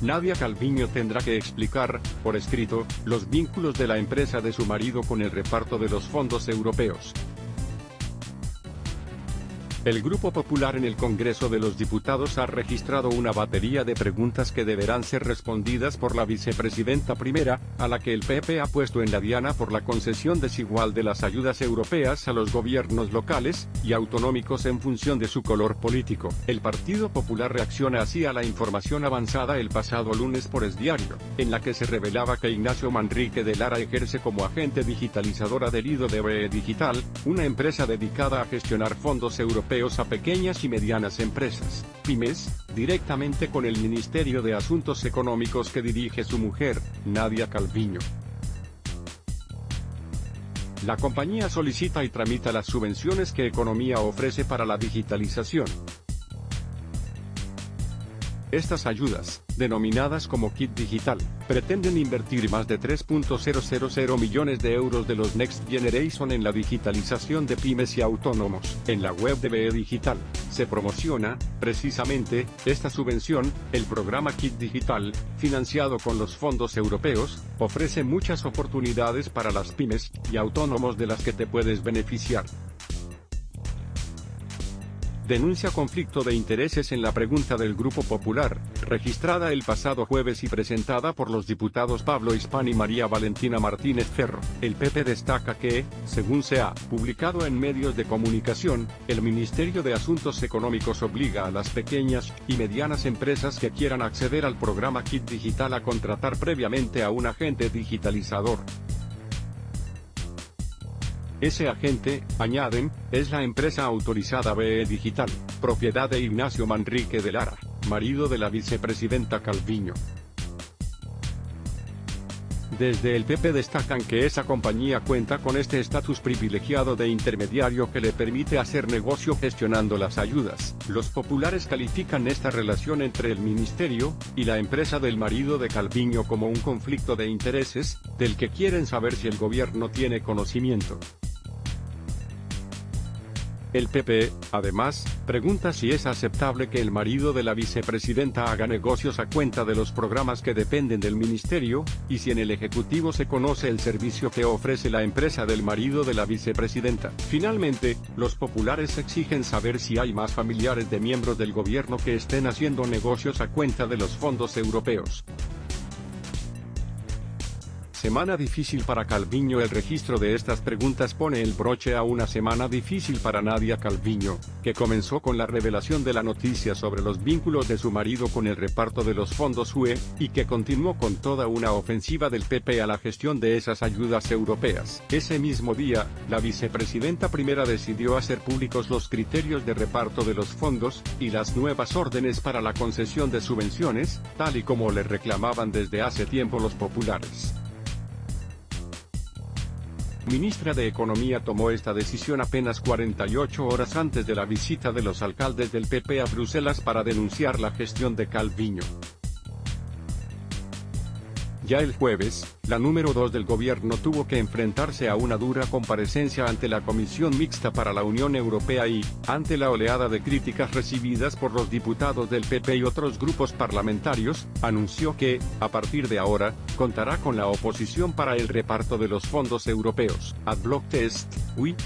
Nadia Calviño tendrá que explicar, por escrito, los vínculos de la empresa de su marido con el reparto de los fondos europeos. El Grupo Popular en el Congreso de los Diputados ha registrado una batería de preguntas que deberán ser respondidas por la vicepresidenta primera, a la que el PP ha puesto en la diana por la concesión desigual de las ayudas europeas a los gobiernos locales y autonómicos en función de su color político. El Partido Popular reacciona así a la información avanzada el pasado lunes por Es Diario, en la que se revelaba que Ignacio Manrique de Lara ejerce como agente digitalizador adherido de BE Digital, una empresa dedicada a gestionar fondos europeos a pequeñas y medianas empresas, pymes, directamente con el Ministerio de Asuntos Económicos que dirige su mujer, Nadia Calviño. La compañía solicita y tramita las subvenciones que Economía ofrece para la digitalización, estas ayudas, denominadas como Kit Digital, pretenden invertir más de 3.000 millones de euros de los Next Generation en la digitalización de pymes y autónomos. En la web de BE Digital, se promociona, precisamente, esta subvención, el programa Kit Digital, financiado con los fondos europeos, ofrece muchas oportunidades para las pymes y autónomos de las que te puedes beneficiar denuncia conflicto de intereses en la pregunta del Grupo Popular, registrada el pasado jueves y presentada por los diputados Pablo Hispán y María Valentina Martínez Ferro. El PP destaca que, según se ha publicado en medios de comunicación, el Ministerio de Asuntos Económicos obliga a las pequeñas y medianas empresas que quieran acceder al programa Kit Digital a contratar previamente a un agente digitalizador. Ese agente, añaden, es la empresa autorizada BE Digital, propiedad de Ignacio Manrique de Lara, marido de la vicepresidenta Calviño. Desde el PP destacan que esa compañía cuenta con este estatus privilegiado de intermediario que le permite hacer negocio gestionando las ayudas. Los populares califican esta relación entre el ministerio y la empresa del marido de Calviño como un conflicto de intereses, del que quieren saber si el gobierno tiene conocimiento. El PP, además, pregunta si es aceptable que el marido de la vicepresidenta haga negocios a cuenta de los programas que dependen del ministerio, y si en el Ejecutivo se conoce el servicio que ofrece la empresa del marido de la vicepresidenta. Finalmente, los populares exigen saber si hay más familiares de miembros del gobierno que estén haciendo negocios a cuenta de los fondos europeos. Semana difícil para Calviño El registro de estas preguntas pone el broche a una semana difícil para Nadia Calviño, que comenzó con la revelación de la noticia sobre los vínculos de su marido con el reparto de los fondos UE, y que continuó con toda una ofensiva del PP a la gestión de esas ayudas europeas. Ese mismo día, la vicepresidenta primera decidió hacer públicos los criterios de reparto de los fondos, y las nuevas órdenes para la concesión de subvenciones, tal y como le reclamaban desde hace tiempo los populares ministra de Economía tomó esta decisión apenas 48 horas antes de la visita de los alcaldes del PP a Bruselas para denunciar la gestión de Calviño. Ya el jueves, la número 2 del gobierno tuvo que enfrentarse a una dura comparecencia ante la Comisión Mixta para la Unión Europea y, ante la oleada de críticas recibidas por los diputados del PP y otros grupos parlamentarios, anunció que, a partir de ahora, contará con la oposición para el reparto de los fondos europeos. Adblock Test, UI,